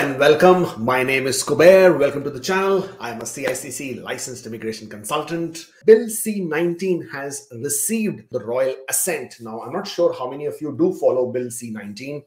And welcome. My name is Kubeir. Welcome to the channel. I'm a CICC licensed immigration consultant. Bill C-19 has received the royal assent. Now, I'm not sure how many of you do follow Bill C-19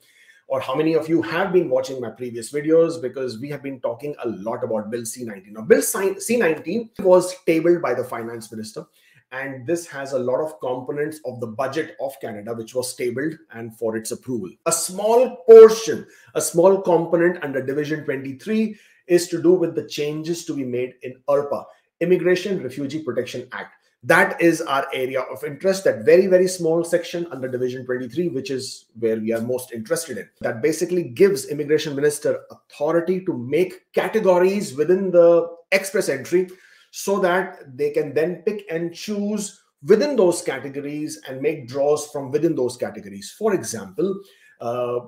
or how many of you have been watching my previous videos because we have been talking a lot about Bill C-19. Now, Bill C-19 was tabled by the finance minister and this has a lot of components of the budget of Canada, which was tabled and for its approval. A small portion, a small component under Division 23 is to do with the changes to be made in IRPA, Immigration Refugee Protection Act. That is our area of interest, that very, very small section under Division 23, which is where we are most interested in. That basically gives Immigration Minister authority to make categories within the express entry so that they can then pick and choose within those categories and make draws from within those categories. For example, uh,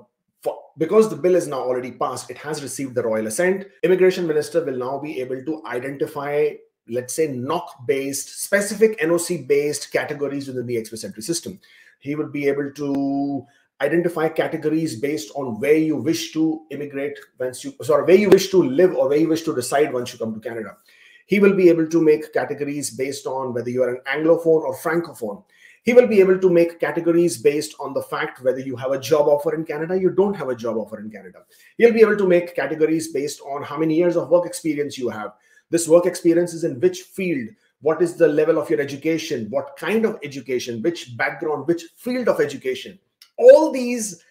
for, because the bill is now already passed, it has received the royal assent. Immigration minister will now be able to identify, let's say, NOC-based, specific NOC-based categories within the express entry system. He would be able to identify categories based on where you wish to immigrate once you sorry where you wish to live or where you wish to reside once you come to Canada. He will be able to make categories based on whether you are an Anglophone or Francophone. He will be able to make categories based on the fact whether you have a job offer in Canada, you don't have a job offer in Canada. He'll be able to make categories based on how many years of work experience you have. This work experience is in which field, what is the level of your education, what kind of education, which background, which field of education. All these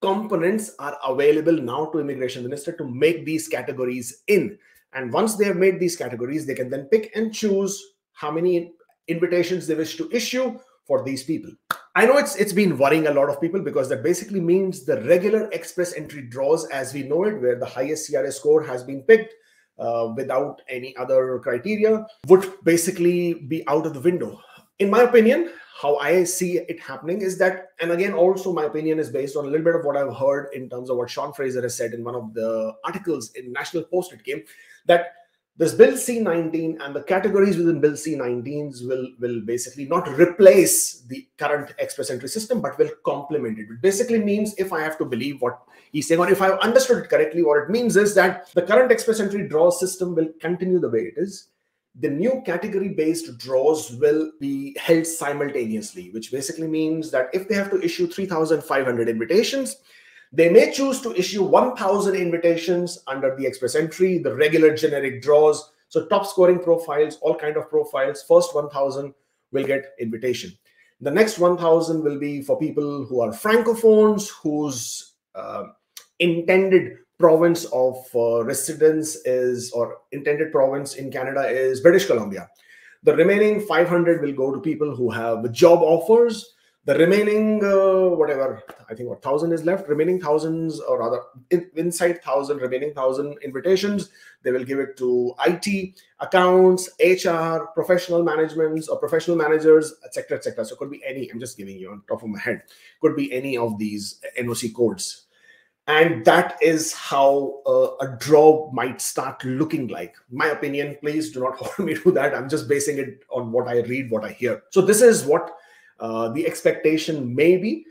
components are available now to immigration minister to make these categories in and once they have made these categories, they can then pick and choose how many invitations they wish to issue for these people. I know it's it's been worrying a lot of people because that basically means the regular express entry draws as we know it, where the highest CRS score has been picked uh, without any other criteria, would basically be out of the window. In my opinion, how I see it happening is that, and again, also my opinion is based on a little bit of what I've heard in terms of what Sean Fraser has said in one of the articles in National Post it came that this bill c19 and the categories within bill c19s will will basically not replace the current express entry system but will complement it. It basically means if i have to believe what he's saying or if i've understood it correctly what it means is that the current express entry draw system will continue the way it is. The new category based draws will be held simultaneously which basically means that if they have to issue 3500 invitations they may choose to issue 1,000 invitations under the express entry, the regular generic draws. So top scoring profiles, all kind of profiles. First 1,000 will get invitation. The next 1,000 will be for people who are francophones, whose uh, intended province of uh, residence is or intended province in Canada is British Columbia. The remaining 500 will go to people who have job offers the remaining uh, whatever i think what thousand is left. Remaining thousands or rather in, inside thousand remaining thousand invitations they will give it to it accounts hr professional managements or professional managers etc etc so could be any i'm just giving you on top of my head. Could be any of these noc codes. And that is how uh, a draw might start looking like. My opinion please do not hold me to that. I'm just basing it on what i read what i hear. So this is what uh, the expectation may be.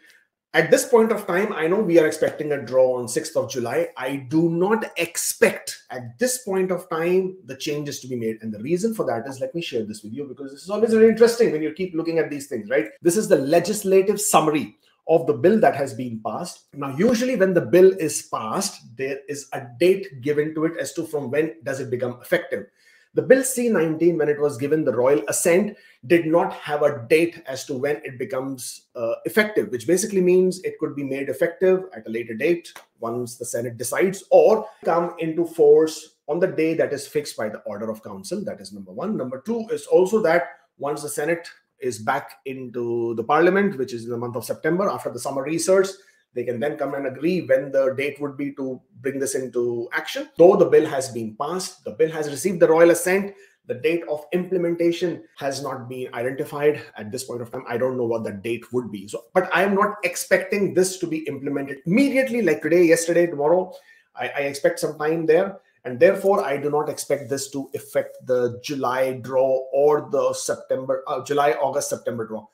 At this point of time, I know we are expecting a draw on 6th of July. I do not expect at this point of time the changes to be made. And the reason for that is let me share this with you because this is always very interesting when you keep looking at these things, right? This is the legislative summary of the bill that has been passed. Now, usually when the bill is passed, there is a date given to it as to from when does it become effective. The Bill C-19, when it was given the royal assent, did not have a date as to when it becomes uh, effective, which basically means it could be made effective at a later date once the Senate decides or come into force on the day that is fixed by the order of council. That is number one. Number two is also that once the Senate is back into the parliament, which is in the month of September after the summer research, they can then come and agree when the date would be to bring this into action. Though the bill has been passed, the bill has received the royal assent. The date of implementation has not been identified at this point of time. I don't know what the date would be. So, but I am not expecting this to be implemented immediately, like today, yesterday, tomorrow. I, I expect some time there. And therefore, I do not expect this to affect the July draw or the September, uh, July, August, September draw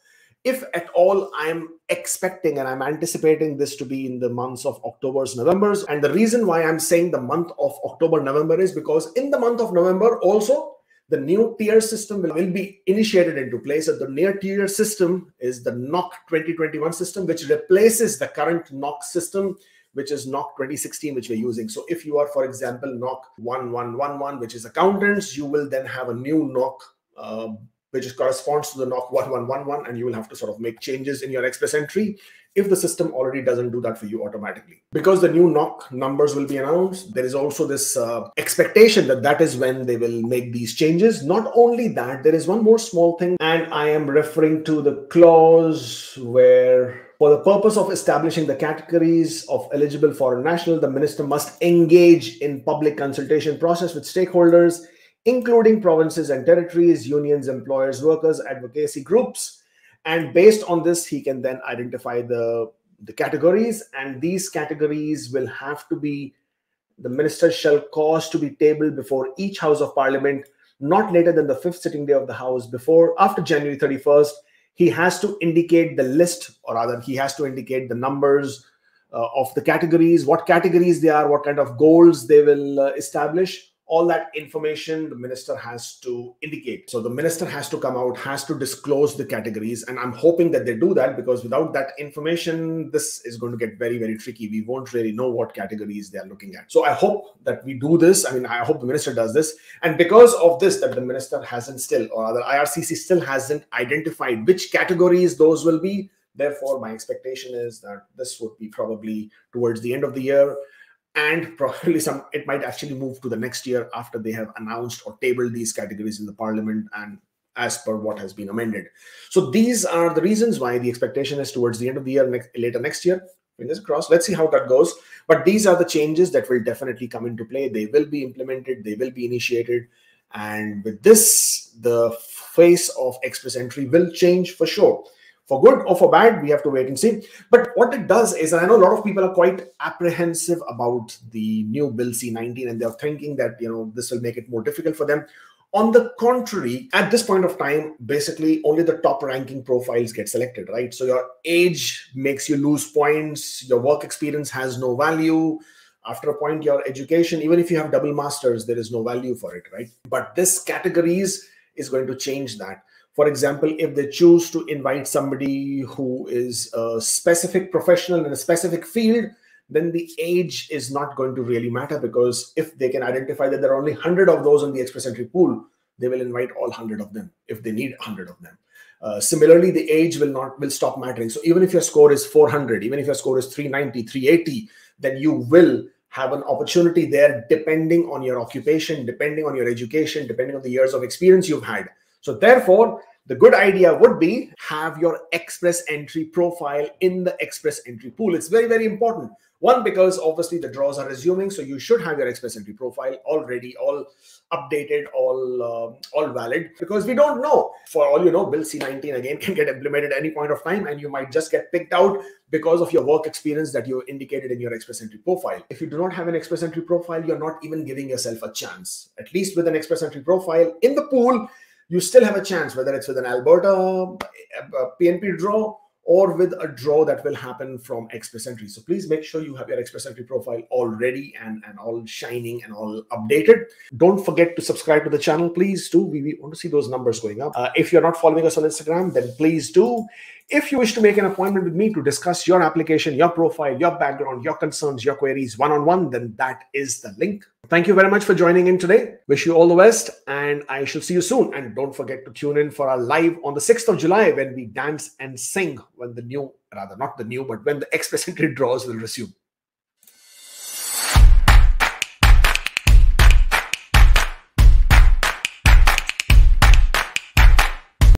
if at all i'm expecting and i'm anticipating this to be in the months of october's november's and the reason why i'm saying the month of october november is because in the month of november also the new TEER system will, will be initiated into place. So the near TEER system is the NOC 2021 system, which replaces the current NOC system, which is NOC 2016, which we're using. So if you are, for example, NOC 1111, which is accountants, you will then have a new NOC uh, which corresponds to the NOC 1111, and you will have to sort of make changes in your express entry if the system already doesn't do that for you automatically. Because the new NOC numbers will be announced, there is also this uh, expectation that that is when they will make these changes. Not only that, there is one more small thing, and I am referring to the clause where for the purpose of establishing the categories of eligible foreign national, the minister must engage in public consultation process with stakeholders including provinces and territories, unions, employers, workers, advocacy groups. And based on this, he can then identify the, the categories. And these categories will have to be, the minister shall cause to be tabled before each House of Parliament, not later than the fifth sitting day of the House before, after January 31st. He has to indicate the list, or rather, he has to indicate the numbers uh, of the categories, what categories they are, what kind of goals they will uh, establish all that information the minister has to indicate. So the minister has to come out, has to disclose the categories. And I'm hoping that they do that because without that information, this is going to get very, very tricky. We won't really know what categories they are looking at. So I hope that we do this. I mean, I hope the minister does this. And because of this, that the minister hasn't still, or rather IRCC still hasn't identified which categories those will be. Therefore, my expectation is that this would be probably towards the end of the year and probably some it might actually move to the next year after they have announced or tabled these categories in the parliament and as per what has been amended. So these are the reasons why the expectation is towards the end of the year next, later next year. Fingers crossed. Let's see how that goes. But these are the changes that will definitely come into play. They will be implemented. They will be initiated. And with this the face of express entry will change for sure for good or for bad, we have to wait and see. But what it does is, I know a lot of people are quite apprehensive about the new Bill C19 and they're thinking that, you know, this will make it more difficult for them. On the contrary, at this point of time, basically only the top ranking profiles get selected, right? So your age makes you lose points, your work experience has no value. After a point, your education, even if you have double masters, there is no value for it, right? But this categories is going to change that. For example, if they choose to invite somebody who is a specific professional in a specific field, then the age is not going to really matter because if they can identify that there are only 100 of those in the express entry pool, they will invite all 100 of them if they need 100 of them. Uh, similarly, the age will not will stop mattering. So even if your score is 400, even if your score is 390, 380, then you will have an opportunity there depending on your occupation, depending on your education, depending on the years of experience you've had. So therefore, the good idea would be have your express entry profile in the express entry pool. It's very, very important. One, because obviously the draws are resuming, so you should have your express entry profile already, all updated, all uh, all valid. Because we don't know. For all you know, Bill C19 again can get implemented any point of time, and you might just get picked out because of your work experience that you indicated in your express entry profile. If you do not have an express entry profile, you're not even giving yourself a chance. At least with an express entry profile in the pool, you still have a chance, whether it's with an Alberta PNP draw or with a draw that will happen from Express Entry. So please make sure you have your Express Entry profile all ready and, and all shining and all updated. Don't forget to subscribe to the channel, please do. We, we want to see those numbers going up. Uh, if you're not following us on Instagram, then please do. If you wish to make an appointment with me to discuss your application, your profile, your background, your concerns, your queries one-on-one, -on -one, then that is the link. Thank you very much for joining in today. Wish you all the best, and I shall see you soon. And don't forget to tune in for our live on the 6th of July when we dance and sing when the new, rather not the new, but when the express entry draws will resume.